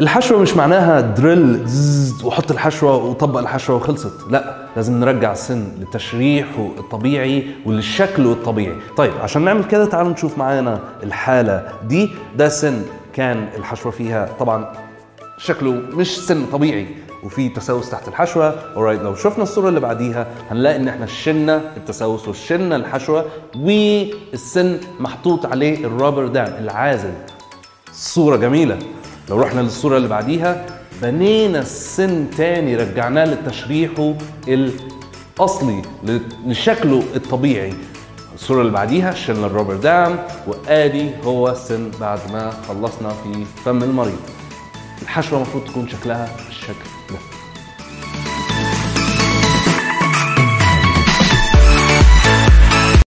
الحشوة مش معناها drill وحط الحشوة وطبق الحشوة وخلصت. لا لازم نرجع السن لتشريحه الطبيعي ولشكله الطبيعي. طيب عشان نعمل كده تعالوا نشوف معانا الحالة دي. ده سن كان الحشوة فيها طبعا شكله مش سن طبيعي وفي تسوس تحت الحشوة. Alright لو شفنا الصورة اللي بعديها هنلاقي إن إحنا شلنا التسوس وشلنا الحشوة والسن محطوط عليه ال rubber dam العازل. صورة جميلة. لو رحنا للصورة اللي بعديها بنينا السن تاني رجعناه لتشريحه الأصلي لشكله الطبيعي. الصورة اللي بعديها شلنا الروبر دام وآدي هو السن بعد ما خلصنا في فم المريض. الحشوة المفروض تكون شكلها بالشكل ده.